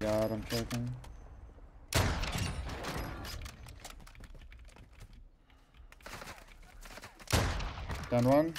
god, I'm choking. Done one.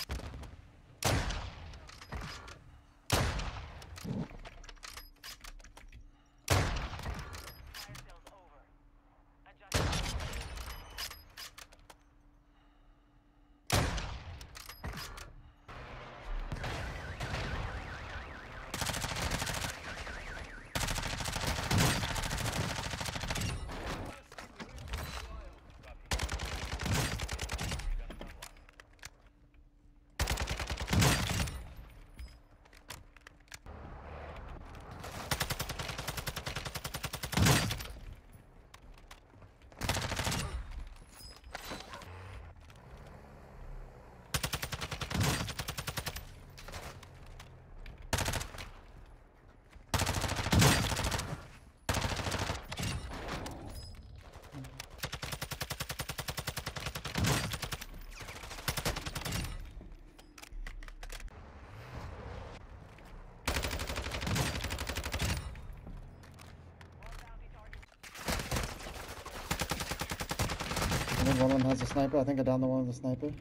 Think one of them has a sniper. I think I downed the one with the sniper.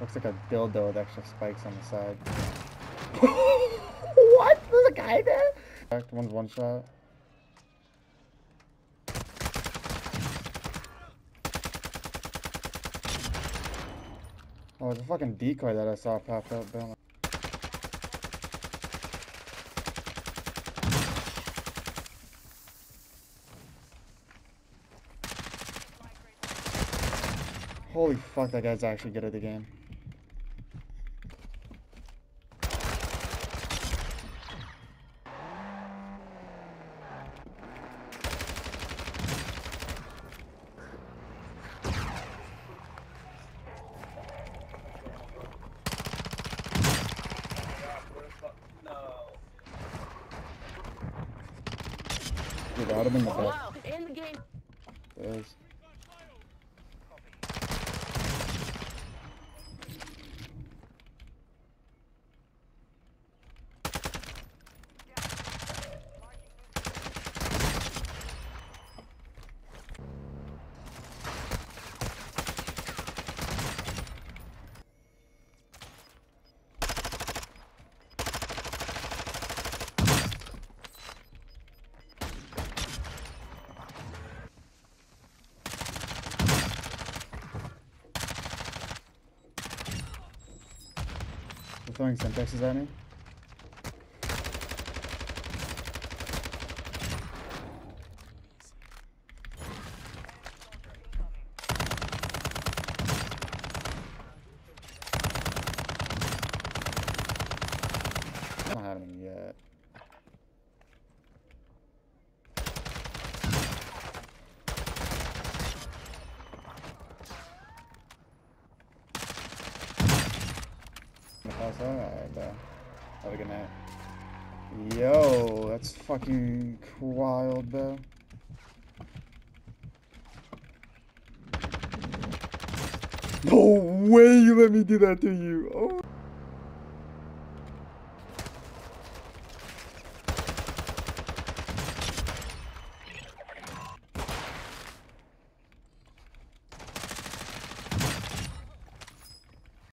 Looks like a dildo with extra spikes on the side. what? There's a guy there? One's one shot. Oh, it's a fucking decoy that I saw pop up. Holy fuck, that guy's actually good at the game. Dude, would have been the best. Wow, in the game. Is. Throwing Semtexes at me. I don't have any yet. Alright, bro. Have a good night. Yo, that's fucking wild, bro. No way you let me do that to you. Oh.